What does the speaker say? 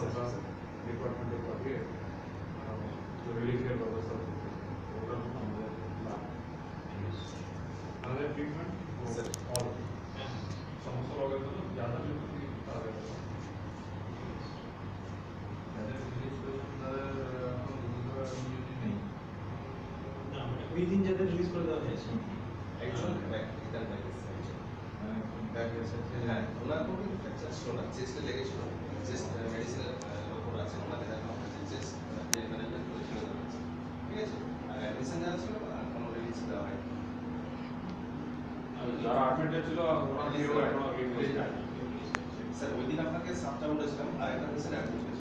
আমরা ডিপার্টমেন্টের পাঠিয়ে রিলিফের ব্যবস্থা করতে ওটা আমাদের plan। আমাদের ট্রিটমেন্ট Sir. অল সমস্ত রোগের জন্য যারা যদি তাদের যাদের রিলিজ করেছেন তাদের এখন গুরুতর ইনজুরি নেই না মানে ওই দিন যাদের রিলিজ করে দেওয়া হয়েছে একজন ব্যাক ইদার ব্যাক একজন মানে ব্যাক এসেছে হ্যাঁ ওনার কোনো কিন্তু ফ্র্যাকচার ছিল না চেস্টে লেগেছিল আর ছিল আর কোনো রিলিজ দেওয়া হয়নি। যারা অ্যাডমিটেড ছিল ওরা স্যার ওই দিন আপনাকে সাতটা বলেছিলাম আর একটা পেশেন্ট অ্যাডমিট